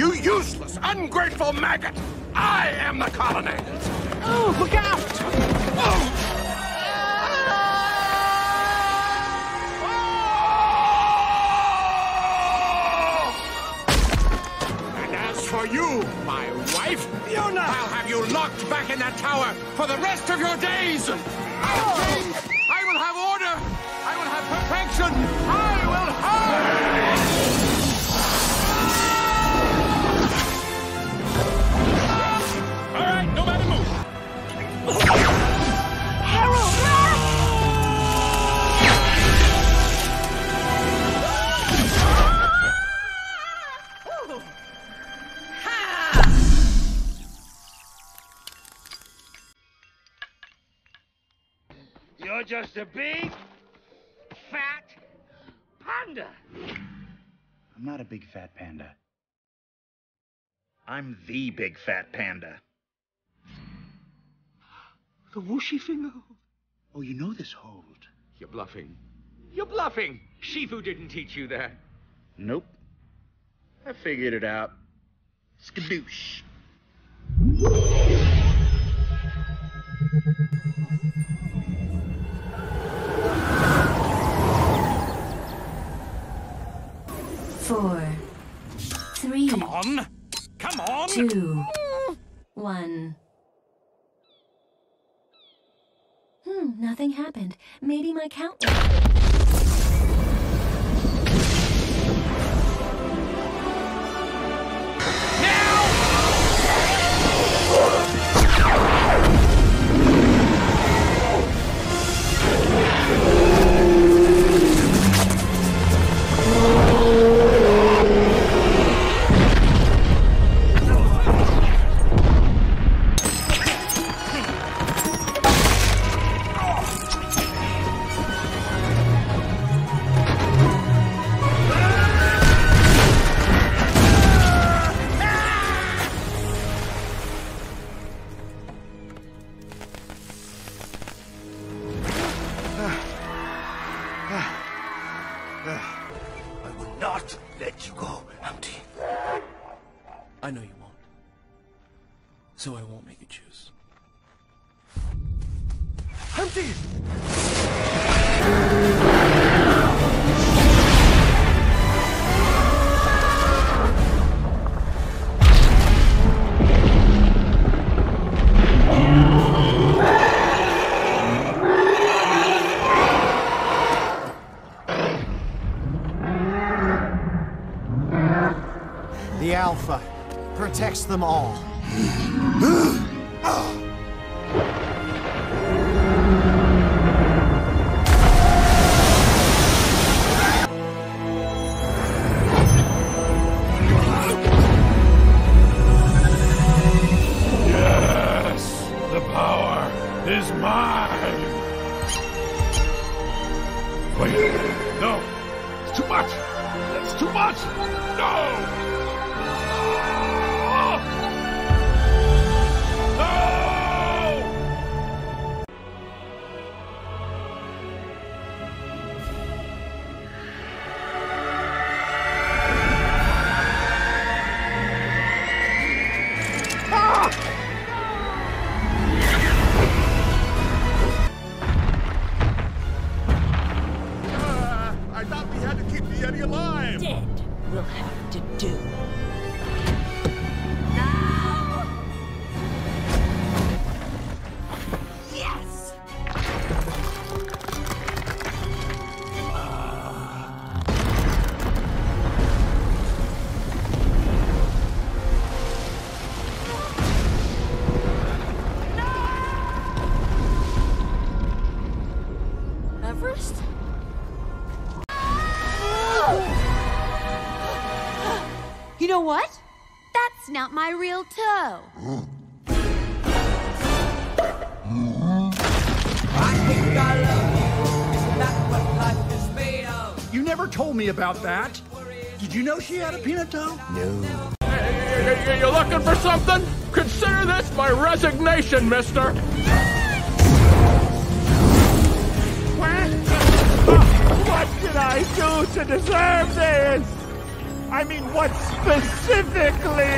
You useless, ungrateful maggot! I am the colonnade! Oh, look out! Oh. And as for you, my wife, Fiona! I'll have you locked back in that tower for the rest of your days! Change! Oh! I will have order! I will have perfection! I You're just a big, fat panda. I'm not a big fat panda. I'm the big fat panda. The Wuxi finger. hold. Oh, you know this hold. You're bluffing. You're bluffing! Shifu didn't teach you that. Nope. I figured it out. Skadoosh. Four, three, Come on! Come on! two, one. Hmm, nothing happened. Maybe my count. I will not let you go, Humpty. I know you won't. So I won't make you choose. Humpty! The Alpha protects them all. Yes! The power is mine! Wait, no! It's too much! That's too much! No! Keep the Yeti alive! Dead will have to do. Yes! Everest? Know what? That's not my real toe. You never told me about that. Did you know she had a peanut toe? No. You looking for something? Consider this my resignation, mister! What ah, did I do to deserve this? I mean, what specifically?